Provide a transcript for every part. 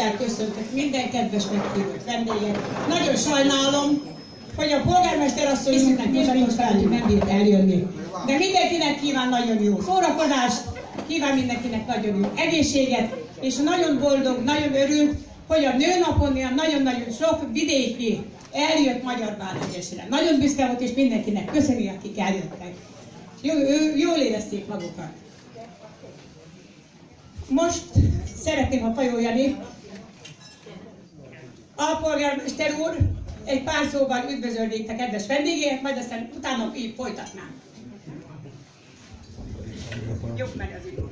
tisztelettel köszöntök minden kedves meghívott vendéget. Nagyon sajnálom, hogy a polgármester asszonyunknak is most fel, nem bírt eljönni. De mindenkinek kíván nagyon jó szórakozást, kíván mindenkinek nagyon jó egészséget, és nagyon boldog, nagyon örül, hogy a nőnapon ilyen nagyon-nagyon sok vidéki eljött Magyar Vármegyesre. Nagyon büszke volt, és mindenkinek köszöni, akik eljöttek. Jó, ő, jól érezték magukat. Most szeretném, ha Fajó Jani, alpolgármester úr, egy pár szóban üdvözölnék a kedves vendégeket, majd aztán utána így folytatnám. Jó, megy az idő.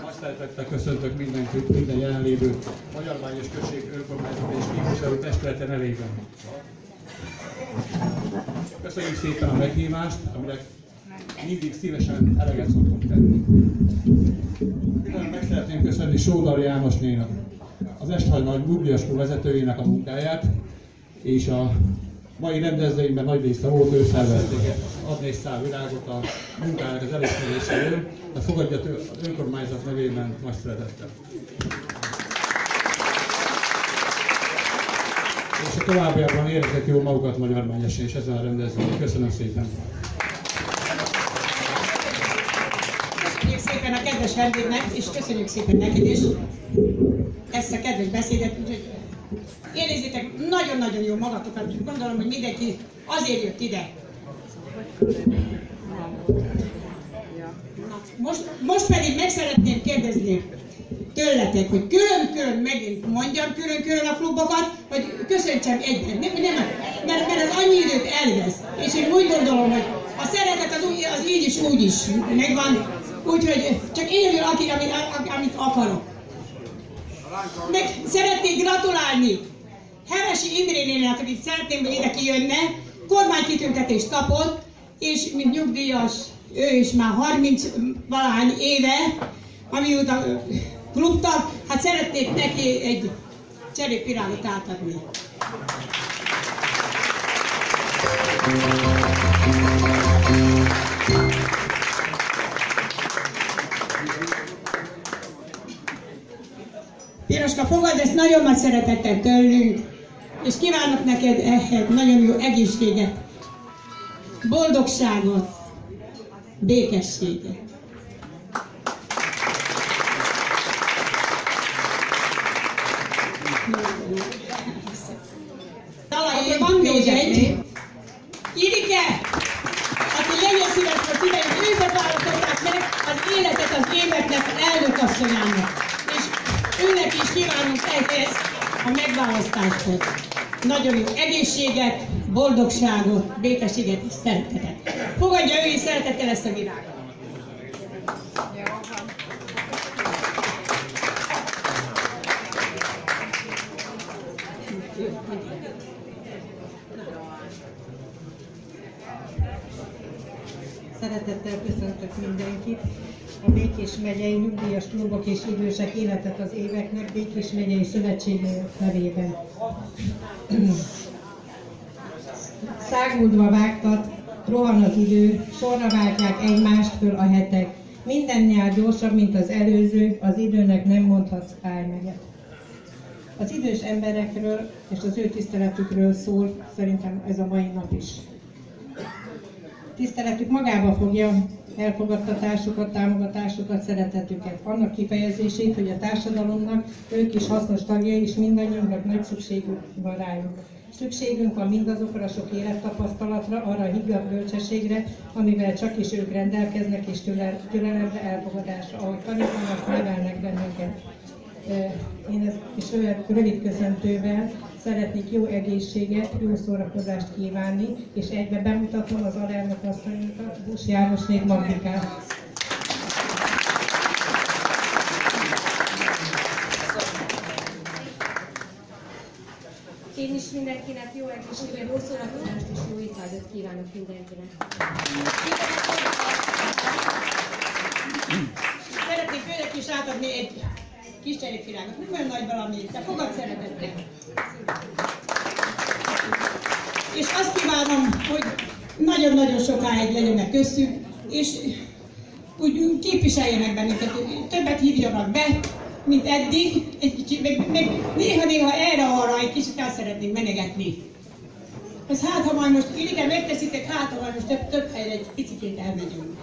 Azt szeretettel köszöntök mindenkit, minden jelenlévő Magyarványos Község önkormányzat és képviselő testülete nevében. Köszönjük szépen a meghívást, amire mindig szívesen eleget szoktunk tenni. Külön meg szeretném köszönni Sódar Jánosnénak, az Esthajnal nyugdíjas vezetőjének a munkáját, és a mai rendezvényben nagy része volt ő szervezték. Adni egy szál virágot a munkának az elismeréséről, de fogadja az önkormányzat nevében nagy szeretettel. És a továbbiakban érezzek jól magukat Magyarványesen és ezen a rendezvényen. Köszönöm szépen! Szépen a kedves vendégnek, és köszönjük szépen neked is ezt a kedves beszédet. Úgyhogy nagyon-nagyon jó magatokat. Gondolom, hogy mindenki azért jött ide. Most, most pedig meg szeretném kérdezni tőletek, hogy külön-külön megint mondjam külön-külön a klubokat, vagy köszöntsem egyben. Nem, nem, mert, mert az annyi időt elvesz. És én úgy gondolom, hogy a szeretet az, úgy, az így is úgy is megvan. Úgyhogy csak élő, aki, amit, amit akarok. Meg szeretnék gratulálni Hevesi Imrénének, akit szeretném, hogy ide kijönne, kormánykitüntetést kapott, és mint nyugdíjas, ő is már 30 valahány éve, amióta klubtag, hát szeretnék neki egy cserépirágot átadni. Piroska, fogad ezt nagyon nagy szeretettel tőlünk, és kívánok neked ehhez nagyon jó egészséget, boldogságot, békességet. Talán Jó egészséget, boldogságot, békességet és szeretetet. Fogadja ő is szeretettel ezt a virágot. Szeretettel köszöntök mindenkit. A Békés megyei nyugdíjas klubok és idősek életet az éveknek Békés megyei szövetségének nevében. Száguldva vágtat, rohan az idő, sorra váltják egymást föl a hetek. Minden nyár gyorsabb, mint az előző, az időnek nem mondhatsz állj megyet. Az idős emberekről és az ő tiszteletükről szól szerintem ez a mai nap is. Tiszteletük magába fogja elfogadtatásukat, támogatásukat, szeretetüket. Annak kifejezését, hogy a társadalomnak ők is hasznos tagjai, és mindannyiunknak nagy szükségünk van rájuk. Szükségünk van mindazokra a sok élettapasztalatra, arra a higgadt bölcsességre, amivel csak is ők rendelkeznek, és türe- türelemre, elfogadásra, ahogy tanítanak, nevelnek bennünket. Én ezt is olyan rövid köszöntővel szeretnék jó egészséget, jó szórakozást kívánni, és egybe bemutatom az alelnök asszonyunkat, Busz Jánosné Magdikát. Én is mindenkinek jó egészséget, jó szórakozást és jó étvágyat kívánok mindenkinek. Szeretnék önnek is átadni egy kis cserékvirágot. Nem olyan nagy valami, de fogad szeretettel. És azt kívánom, hogy nagyon-nagyon sokáig legyenek köztük, és úgy képviseljenek bennünket, többet hívjanak be, mint eddig, egy kicsit, meg, meg néha-néha erre-arra egy kicsit el szeretnénk menegetni. Ez hát, ha majd most igen, megteszitek, hát, ha majd most több, több helyre egy picit elmegyünk.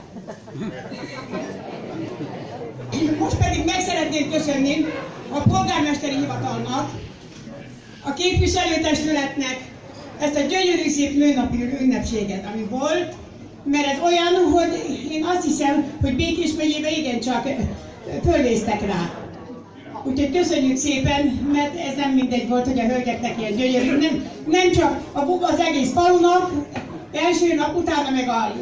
Szeretném köszönni a polgármesteri hivatalnak, a képviselőtestületnek ezt a gyönyörű szép nőnapi ünnepséget, ami volt, mert ez olyan, hogy én azt hiszem, hogy Békés megyében igencsak fölnéztek rá. Úgyhogy köszönjük szépen, mert ez nem mindegy volt, hogy a hölgyeknek ilyen gyönyörű. Nem, nem csak a, az egész falunak, első nap, utána meg a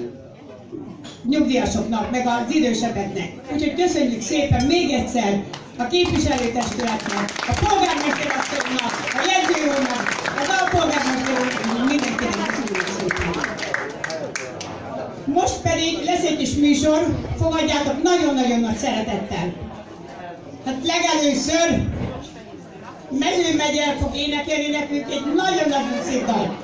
nyugdíjasoknak, meg az idősebbeknek. Úgyhogy köszönjük szépen még egyszer a képviselőtestületnek, a polgármesterasszonynak, a jegyzőjónak, az alpolgármester mindenkinek köszönjük szépen. Most pedig lesz egy kis műsor, fogadjátok nagyon-nagyon nagy szeretettel. Hát legelőször Mező megye fog énekelni nekünk egy nagyon-nagyon szép dal.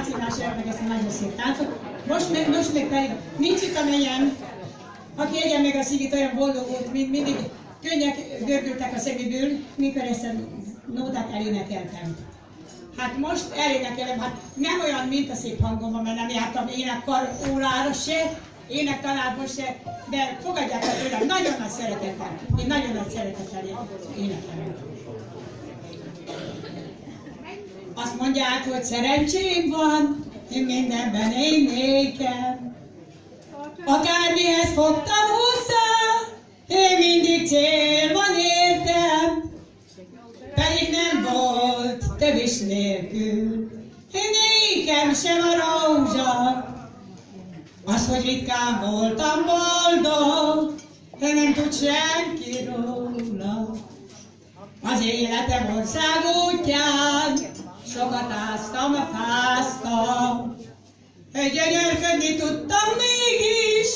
átírásjának ezt nagyon szép táncot. Most még, most még pedig nincs itt a melyen, aki egyen meg a szigit olyan boldog volt, mint mindig könnyek gördültek a szemiből, mikor ezt a nótát elénekeltem. Hát most elénekelem, hát nem olyan, mint a szép hangom, van, mert nem jártam énekkar órára se, ének se, de fogadják a tőlem, nagyon nagy szeretettel, én nagyon nagy szeretettel énekelem. Azt mondják, hogy szerencsém van, én mindenben én nékem. Akármihez fogtam hozzá, én mindig célban értem. Pedig nem volt tevés nélkül, én nékem sem a rózsa. Az, hogy ritkán voltam boldog, de nem tud senki róla. Az életem ország útján sokat áztam, fáztam. Gyönyörködni tudtam mégis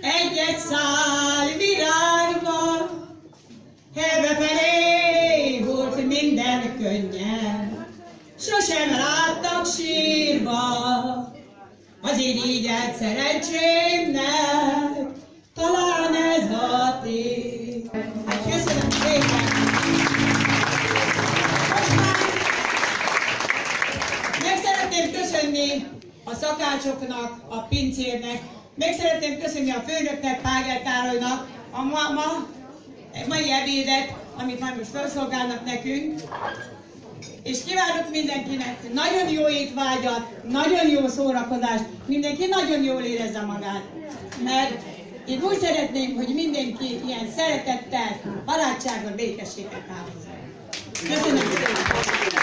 egy-egy szál virágban. Ebbe felé volt minden könnyen, sosem láttak sírba. Az így így szerencsémnek, köszönni a szakácsoknak, a pincérnek, meg szeretném köszönni a főnöknek, Páger Károlynak a ma, ma, mai ebédet, amit majd most felszolgálnak nekünk. És kívánok mindenkinek nagyon jó étvágyat, nagyon jó szórakozást, mindenki nagyon jól érezze magát. Mert én úgy szeretném, hogy mindenki ilyen szeretettel, barátsággal, békességgel távozzon. Köszönöm szépen!